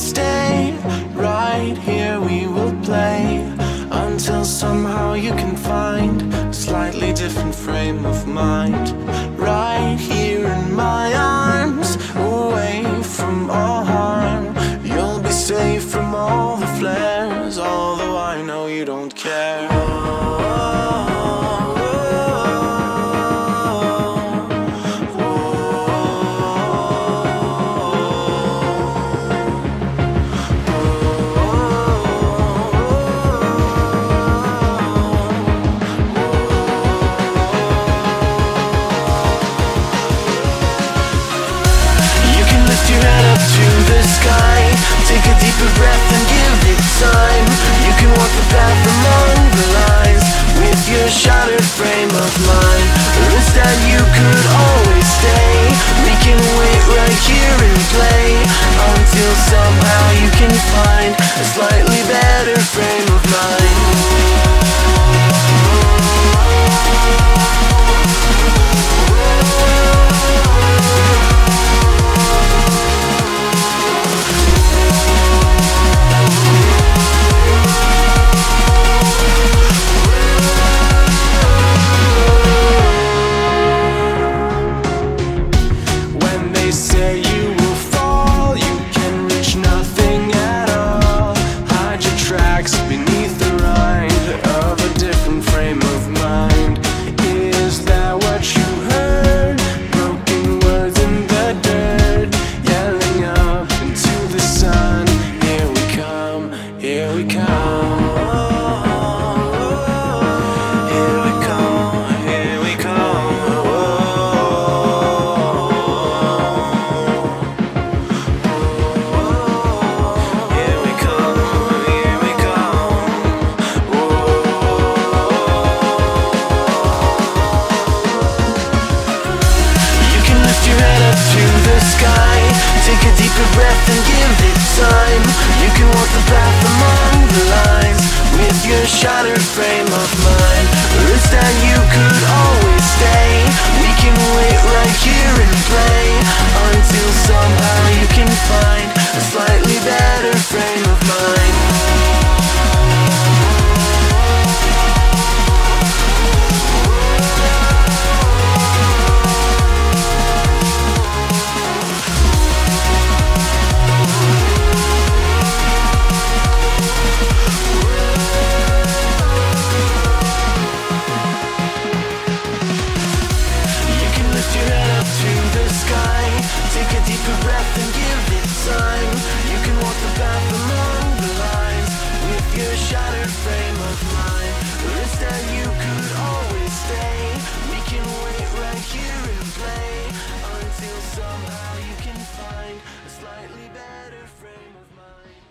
stay right here. We will play until somehow you can find a slightly different frame of mind. Right here in my arms, away from all harm. You'll be safe from all the flares, although I know you don't care. Take a deeper breath and give it time. You can walk the path among the lines With your shattered frame of mind. Or instead you could and give it time. You can walk the path among the lines With your shattered frame of mind. Or instead you could better frame of mind.